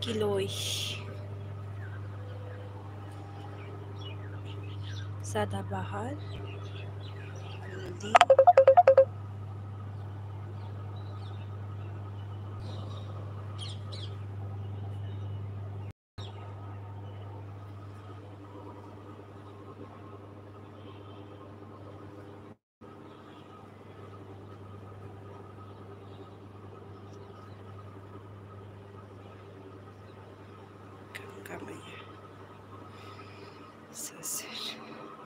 Giloy. सदाबहार हल्दी Nunca, nunca amanhã. Sincero.